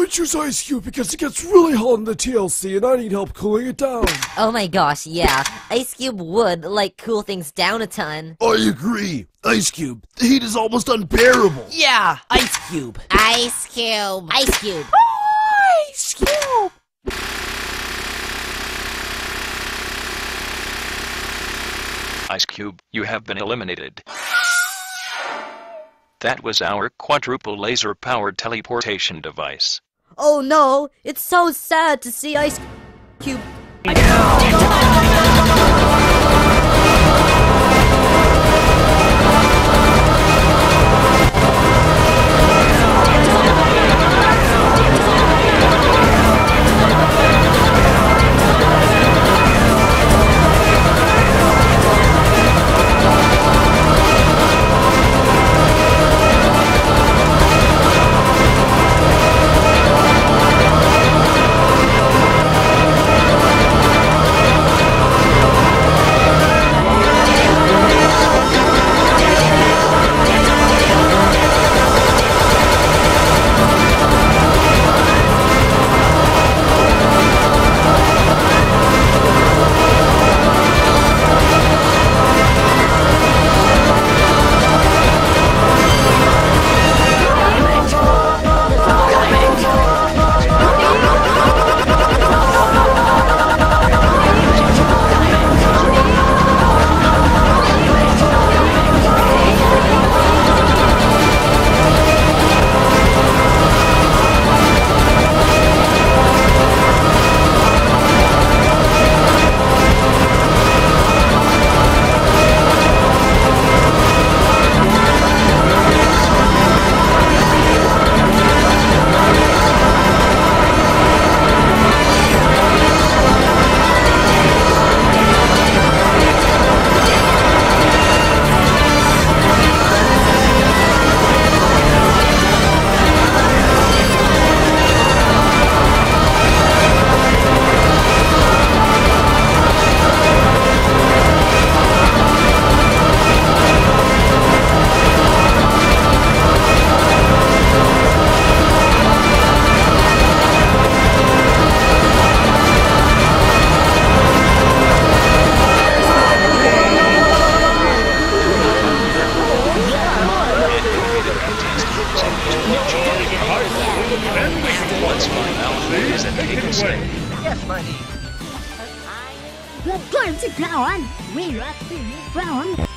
I choose Ice Cube because it gets really hot in the TLC and I need help cooling it down. Oh my gosh, yeah. Ice Cube would, like, cool things down a ton. I agree. Ice Cube, the heat is almost unbearable. Yeah, Ice Cube. Ice Cube. Ice Cube. Ice Cube. Ice Cube, you have been eliminated. That was our quadruple laser powered teleportation device. Oh no, it's so sad to see Ice Cube. Find out who is at Hidden State. We're going to go on. We love to run.